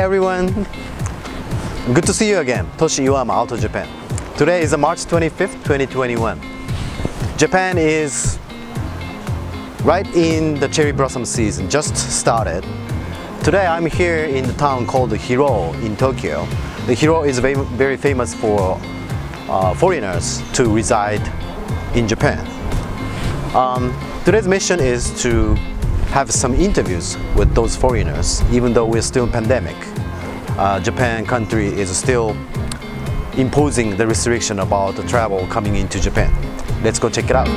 everyone. Good to see you again. Toshi Iwama, Altour Japan. Today is March 25th, 2021. Japan is right in the cherry blossom season, just started. Today I'm here in the town called Hiroo in Tokyo. The Hiroo is very, very famous for uh, foreigners to reside in Japan. Um, today's mission is to have some interviews with those foreigners, even though we're still in pandemic. Uh, Japan country is still imposing the restriction about the travel coming into Japan. Let's go check it out.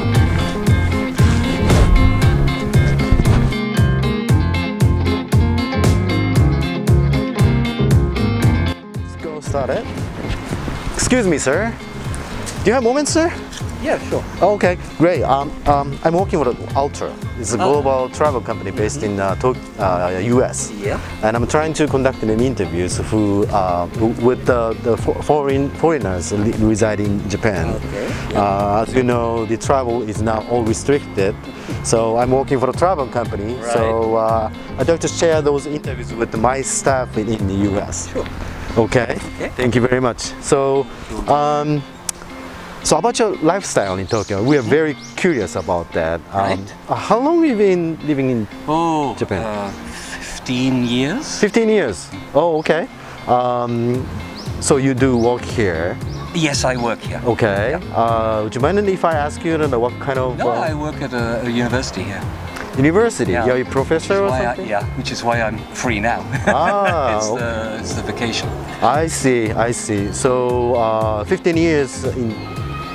Let's go start it. Excuse me, sir. Do you have a moment, sir? Yeah, sure. Oh, okay, great. Um, um, I'm working with Altour. It's a Oh. global travel company based in uh, Tok- uh, US. Yeah. And I'm trying to conduct an interviews who, uh, with the, the foreign foreigners residing in Japan. Okay. Uh, as you know, the travel is now all restricted. So I'm working for a travel company. Right. So uh, I'd like to share those interviews with my staff in, in the US. Sure. Okay. Okay. Thank you very much. So, um, so about your lifestyle in Tokyo, we are very curious about that. Um, Right. uh, how long have you been living in Oh, Japan. Uh, 15 years. 15 years. Oh, okay. Um, so you do work here. Yes, I work here. Okay. Yeah. Uh, would you mind if I ask you, know, what kind of No, uh, I work at a, a university here. university? Yeah. You're a professor or why I- yeah, which is why I'm free now. Ah, it's, the, it's the vacation. I see, I see. So uh, 15 years in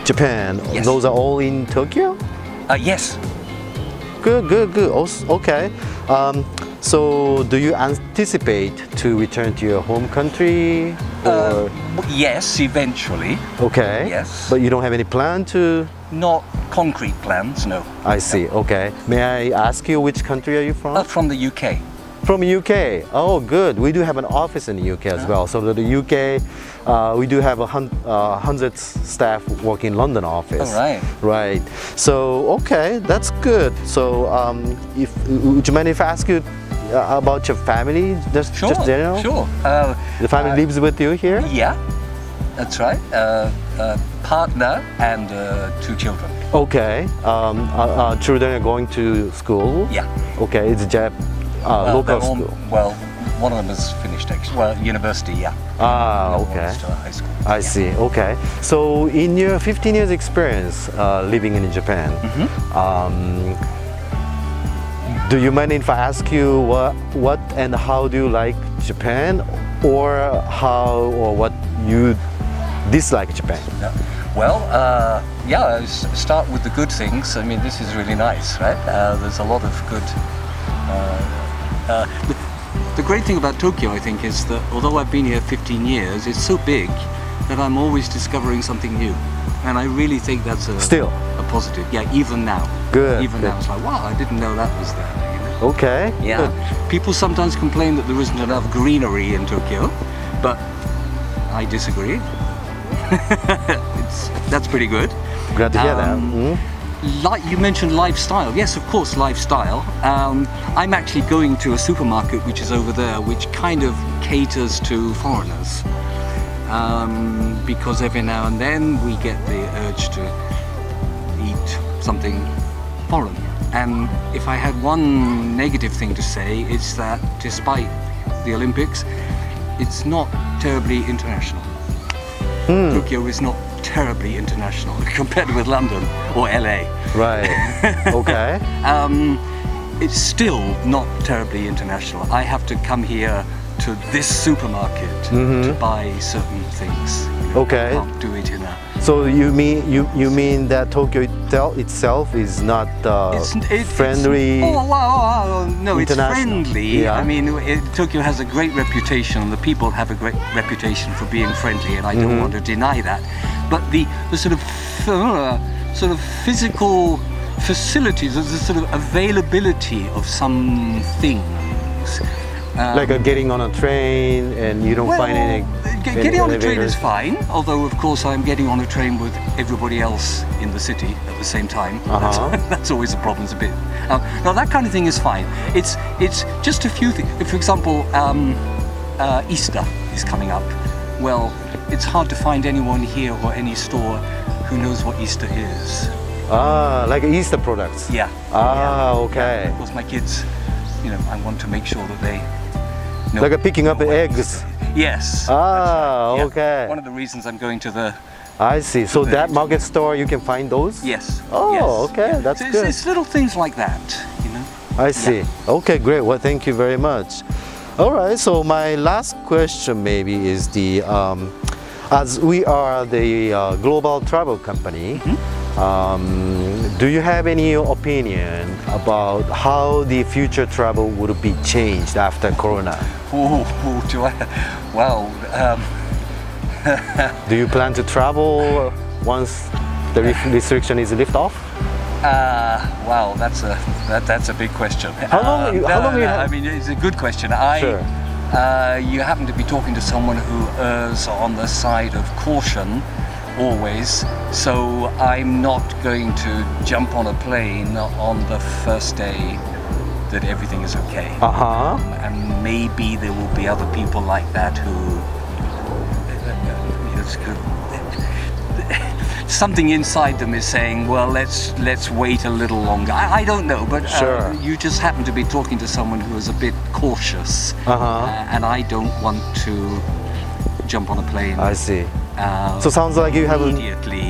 Japan, Yes. those are all in Tokyo? Uh, yes. Good, good, good. Okay. Um, so, do you anticipate to return to your home country? Or Uh, yes, eventually. okay. yes. But you don't have any plan to? Not concrete plans, no. I see. Okay. May I ask you which country are you from? Uh, from the UK. From UK. Oh, good. We do have an office in the UK as well. So the UK, uh, we do have a hun- uh, hundred staff working London office. All right. Right. So okay, that's good. So um, if would you mind if I ask you uh, about your family, just Sure. just general? Sure. Uh, The family uh, lives with you here. Yeah, that's right. Uh, uh, partner and uh, two children. Okay. Um, uh, uh, children are going to school. Yeah. Okay. It's a Jap, uh, Well, local all- school. Well, one of them has finished actually. Well, university, yeah. Ah, okay. one's still at high school. I see. Okay. So, in your 15 years experience uh, living in Japan, um, do you mind if I ask you what, what and how do you like Japan, or how or what you dislike Japan? Yeah. Well, uh, yeah, start with the good things. I mean, this is really nice, right? Uh, there's a lot of good. Uh, uh, the, great thing about Tokyo, I think, is that although I've been here 15 years, it's so big that I'm always discovering something new. And I really think that's a, Still. a positive. Yeah, even now. Good, Even good. now, it's like, wow, I didn't know that was there. You know? Okay. Yeah. good. People sometimes complain that there isn't enough greenery in Tokyo, but I disagree. it's, that's pretty good. Glad to hear that. Um, Mhm. Like you mentioned lifestyle. Yes, of course, lifestyle. Um, I'm actually going to a supermarket which is over there, which kind of caters to foreigners. Um, because every now and then we get the urge to eat something foreign. And if I had one negative thing to say, it's that despite the Olympics, it's not terribly international. Tokyo is not terribly international compared with London or LA. Right. okay. Um, it's still not terribly international. I have to come here to this supermarket to buy certain things. You know, Okay. I can't do it in a. So you mean you you mean that Tokyo itself is not uh, It's, it, friendly? It's, oh, wow, wow, wow, no, it's friendly. Yeah. I mean, it, Tokyo has a great reputation. The people have a great reputation for being friendly, and I don't Mm-hmm. want to deny that. But the, the sort of uh, sort of physical facilities, the sort of availability of some things. um, like getting on a train and you don't well, find any getting on a train is fine. Although, of course, I'm getting on a train with everybody else in the city at the same time. Uh-huh. That's, that's always a problem. It's a bit. Um, now that kind of thing is fine. It's it's just a few things. For example, um, uh, Easter is coming up. Well, it's hard to find anyone here or any store who knows what Easter is. Ah, like Easter products. Yeah. Ah, yeah. okay. Of course, my kids, you know, I want to make sure that they know. Like a picking up eggs. Yes. Ah, Yeah. okay. One of the reasons I'm going to the I see. So that market store, you can find those? yes. Oh, yes. okay, that's so it's, good. It's little things like that, you know. I see. Okay, great. Well, thank you very much. All right. So my last question maybe is the um, as we are the uh, global travel company. Mm-hmm. Um, do you have any opinion about how the future travel would be changed after Corona? Oh, oh, do I? Well, um, Do you plan to travel once the re- restriction is lifted off? Uh, wow, that's a that, that's a big question. How long Uh, you- how no, long you no, have- I mean, it's a good question. I, Sure. uh, you happen to be talking to someone who errs on the side of caution, always. So I'm not going to jump on a plane on the first day that everything is okay. Uh huh. And maybe there will be other people like that who. Something inside them is saying, "Well, let's let's wait a little longer." I, I don't know, but uh, Sure. you just happen to be talking to someone who is a bit cautious, Uh-huh. uh, and I don't want to jump on a plane. I see. Uh, So sounds like you haven't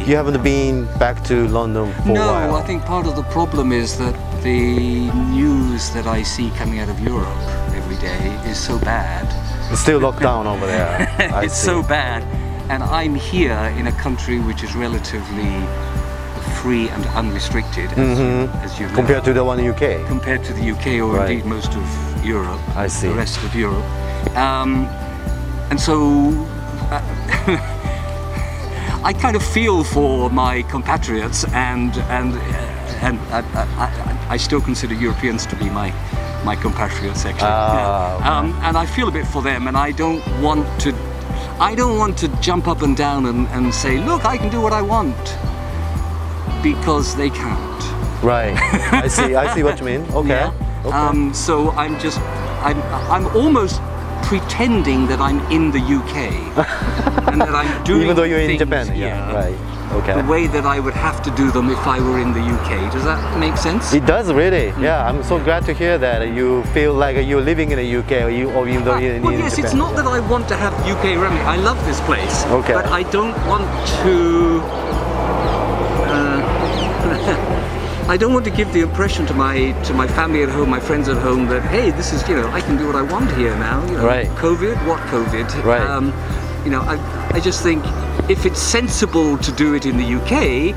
you haven't been back to London for a no. I think part of the problem is that the news that I see coming out of Europe every day is so bad. It's still locked down over there. It's see. so bad. And I'm here in a country which is relatively free and unrestricted, as you, as you know, Mm-hmm. compared to the one in UK. compared to the UK or Right. indeed most of Europe, I see. the rest of Europe. Um, and so uh, I kind of feel for my compatriots, and and uh, and I, I, I, still consider Europeans to be my my compatriots actually. Ah, Yeah. um, and I feel a bit for them, and I don't want to. I don't want to jump up and down and, and say, look, I can do what I want, because they can't. Right. I see. I see what you mean. Okay. Yeah. Okay. Um, so I'm just, I'm, I'm almost pretending that I'm in the UK and that I'm doing Even though you're in things Japan. here Yeah. Right. Okay. the way that I would have to do them if I were in the UK. Does that make sense? It does really. Yeah. I'm so glad to hear that you feel like you're living in the UK or you or even though Uh, you're in, well, in yes, Japan. it's not that I want to have UK remedy. I love this place, Okay. but I don't want to. I don't want to give the impression to my to my family at home, my friends at home, that hey, this is you know I can do what I want here now. You know, Right. COVID, what COVID? Right. Um, you know, I I just think if it's sensible to do it in the UK,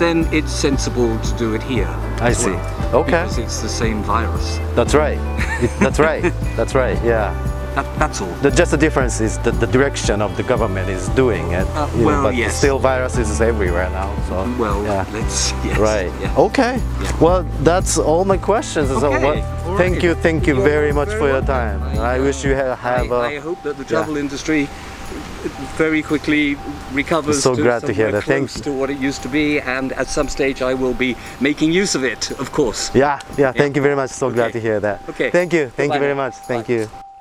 then it's sensible to do it here. I see. well, Okay. Because it's the same virus. That's right. That's right. That's right. Yeah. That, that's all. The, just the difference is that the direction of the government is doing it. Uh, you know, but yes. still viruses is everywhere now. So Well, yeah. let's yes. Right. yeah. Okay. Yeah. Well, that's all my questions. So Okay, what, thank right. you, thank you You're very much very for your time. I, wish you ha- have I, a. I hope that the travel industry very quickly recovers So to glad to hear that. Thank close to what it used to be, and at some stage I will be making use of it, of course. yeah, yeah. Thank you very much. So glad to hear that. Okay. Thank you. Thank Bye you very now. much. Thank Bye. you.